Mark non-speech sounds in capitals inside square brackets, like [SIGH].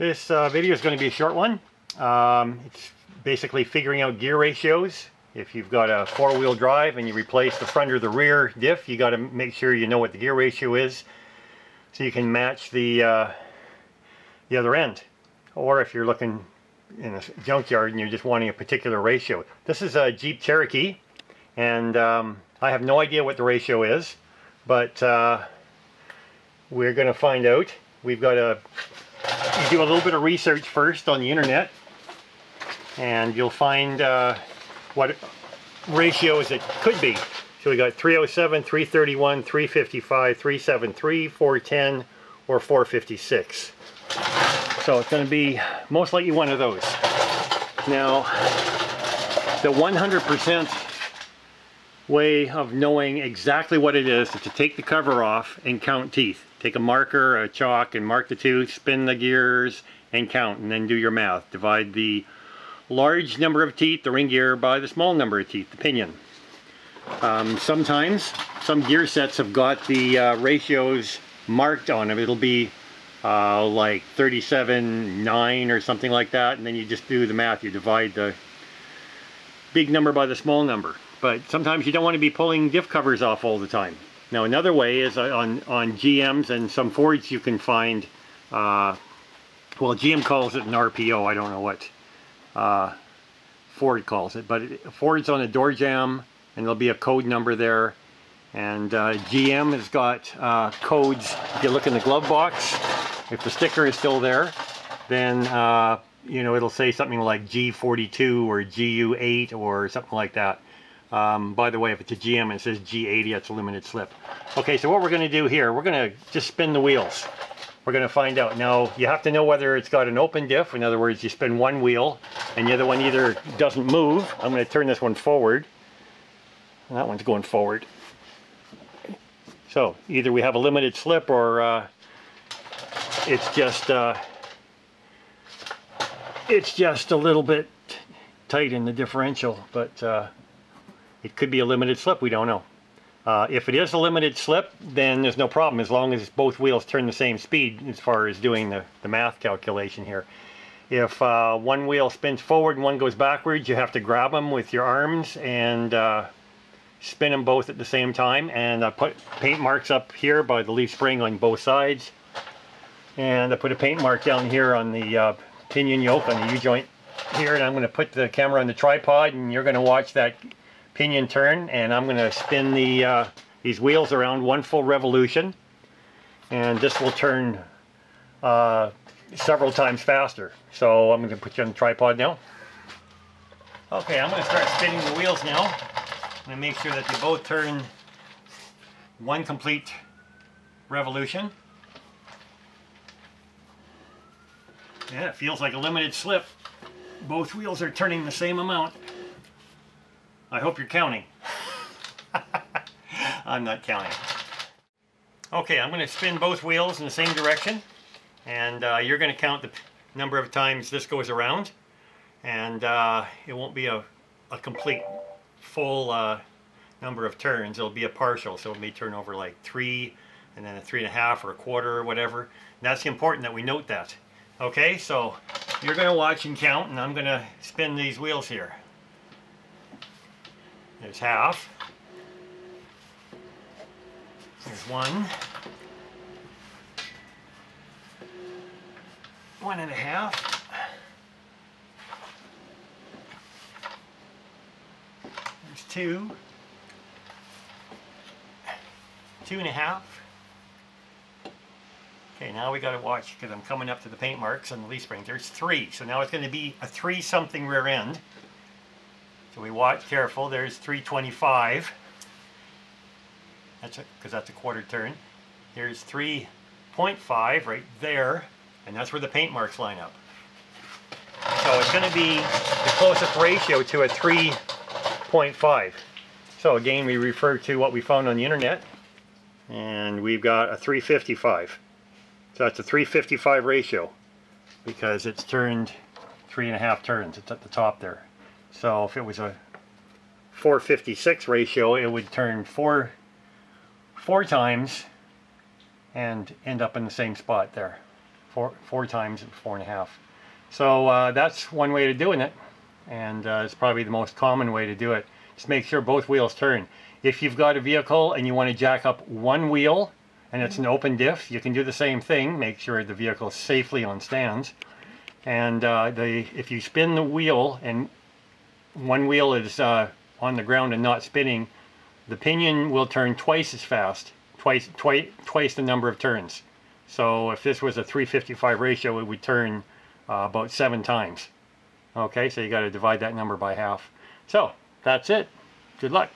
This uh, video is going to be a short one. Um, it's basically figuring out gear ratios. If you've got a four-wheel drive and you replace the front or the rear diff, you got to make sure you know what the gear ratio is so you can match the uh, the other end. Or if you're looking in a junkyard and you're just wanting a particular ratio. This is a Jeep Cherokee and um, I have no idea what the ratio is, but uh, we're going to find out. We've got to do a little bit of research first on the internet and you'll find uh, what ratios it could be. So we got 307, 331, 355, 373, 410, or 456. So it's going to be most likely one of those. Now, the 100% way of knowing exactly what it is is to take the cover off and count teeth. Take a marker, a chalk, and mark the tooth, spin the gears, and count, and then do your math. Divide the large number of teeth, the ring gear, by the small number of teeth, the pinion. Um, sometimes, some gear sets have got the uh, ratios marked on them. It'll be uh, like 37, 9 or something like that, and then you just do the math. You divide the big number by the small number but sometimes you don't want to be pulling diff covers off all the time. Now another way is uh, on, on GMs and some Fords you can find, uh, well GM calls it an RPO, I don't know what uh, Ford calls it, but it, Ford's on a door jamb and there'll be a code number there and uh, GM has got uh, codes, if you look in the glove box, if the sticker is still there, then uh, you know it'll say something like G42 or GU8 or something like that. Um, by the way, if it's a GM and it says G80, that's a limited slip. Okay, so what we're going to do here, we're going to just spin the wheels. We're going to find out. Now, you have to know whether it's got an open diff. In other words, you spin one wheel and the other one either doesn't move. I'm going to turn this one forward. And that one's going forward. So, either we have a limited slip or uh, it's just uh, it's just a little bit tight in the differential, but uh, it could be a limited slip, we don't know. Uh, if it is a limited slip, then there's no problem as long as both wheels turn the same speed as far as doing the, the math calculation here. If uh, one wheel spins forward and one goes backwards, you have to grab them with your arms and uh, spin them both at the same time. And I put paint marks up here by the leaf spring on both sides. And I put a paint mark down here on the uh, pinion yoke on the U-joint here. And I'm going to put the camera on the tripod and you're going to watch that pinion turn and I'm going to spin the uh, these wheels around one full revolution and this will turn uh, several times faster. So I'm going to put you on the tripod now. Okay, I'm going to start spinning the wheels now. I'm going to make sure that they both turn one complete revolution. Yeah, it feels like a limited slip. Both wheels are turning the same amount. I hope you're counting. [LAUGHS] I'm not counting. Okay, I'm going to spin both wheels in the same direction and uh, you're going to count the number of times this goes around and uh, it won't be a, a complete full uh, number of turns. It'll be a partial, so it may turn over like three and then a three and a half or a quarter or whatever. And that's important that we note that. Okay, so you're going to watch and count and I'm going to spin these wheels here. There's half. There's one. One and a half. There's two. Two and a half. Okay, now we got to watch because I'm coming up to the paint marks on the leaf spring. There's three, so now it's going to be a three something rear end. So we watch careful, there's 325. That's because that's a quarter turn. Here's 3.5 right there, and that's where the paint marks line up. So it's going to be the closest ratio to a 3.5. So again, we refer to what we found on the internet, and we've got a 355. So that's a 355 ratio because it's turned three and a half turns. It's at the top there. So if it was a 456 ratio, it would turn four, four times and end up in the same spot there. four, four times, four and a half. So uh, that's one way of doing it. And uh, it's probably the most common way to do it. Just make sure both wheels turn. If you've got a vehicle and you want to jack up one wheel and it's an open diff, you can do the same thing. Make sure the vehicle is safely on stands. And uh, the if you spin the wheel and one wheel is uh, on the ground and not spinning, the pinion will turn twice as fast, twice, twice, twice the number of turns. So if this was a 355 ratio, it would turn uh, about seven times. Okay, so you got to divide that number by half. So that's it. Good luck.